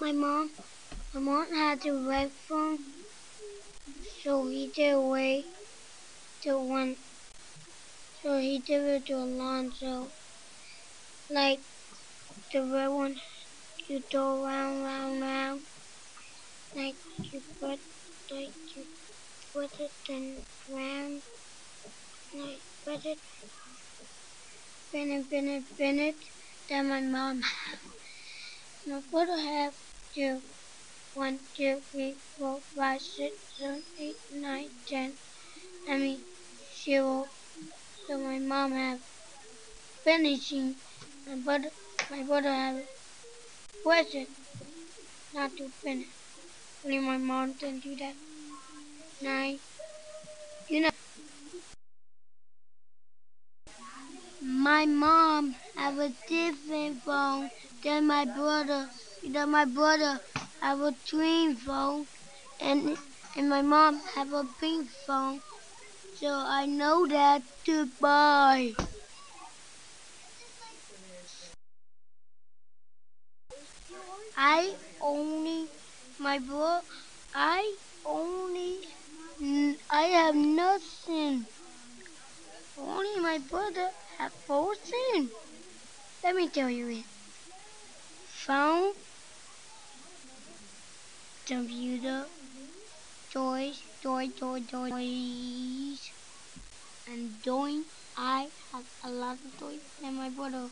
my mom, my mom had the red phone, so he did away the one, so he did it to Alonzo. Like the red one, you go round, round, round, like you put, like you put it in round, like put it, spin it, spin it, spin it. Then my mom, my brother have two, one, two, three, four, five, six, seven, eight, nine, ten. I mean zero. So my mom have finishing. My brother, my brother have question not to finish. Only my mom can do that. Nine. You know. My mom have a different phone than my brother. Than my brother have a twin phone, and and my mom have a pink phone. So I know that. Goodbye. I only my bro. I only. I have nothing. Only my brother have fortune. Let me tell you it. Phone, computer, toys, toy, toy, toys, and doing. I have a lot of toys and my brother.